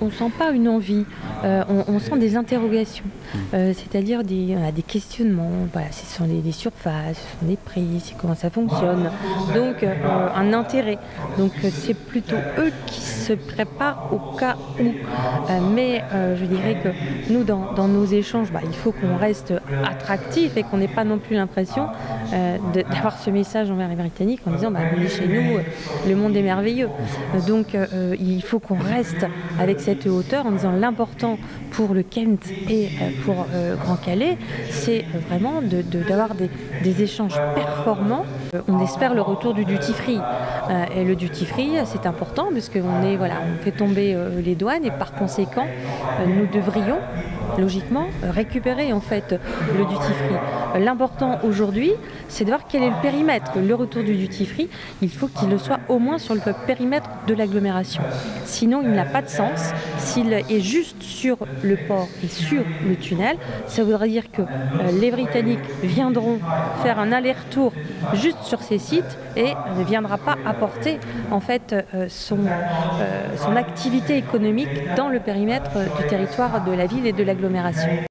on ne sent pas une envie, euh, on, sent des interrogations, euh, c'est-à-dire des, des questionnements. Voilà, ce sont des, surfaces, ce sont des prix, c'est comment ça fonctionne. Donc euh, un intérêt. Donc c'est plutôt eux qui se préparent au cas où. mais je dirais que nous, dans, nos échanges, bah, il faut qu'on reste attractif et qu'on n'ait pas non plus l'impression d'avoir ce message envers les Britanniques en disant bah, chez nous, le monde est merveilleux. Donc il faut qu'on reste avec cette hauteur en disant l'important pour le Kent et euh, pour euh, Grand Calais, c'est vraiment d'avoir de, des, échanges performants. Euh, on espère le retour du duty free. et le duty free, c'est important parce qu'on voilà, fait tomber les douanes et par conséquent, nous devrions logiquement récupérer en fait le duty free. L'important aujourd'hui, c'est de voir quel est le périmètre. Le retour du duty free, il faut qu'il le soit au moins sur le périmètre de l'agglomération. Sinon, il n'a pas de sens. S'il est juste sur le port et sur le tunnel, ça voudrait dire que euh, les Britanniques viendront faire un aller-retour juste sur ces sites et ne viendra pas apporter en fait euh, son, euh, son activité économique dans le périmètre du territoire de la ville et de l'agglomération.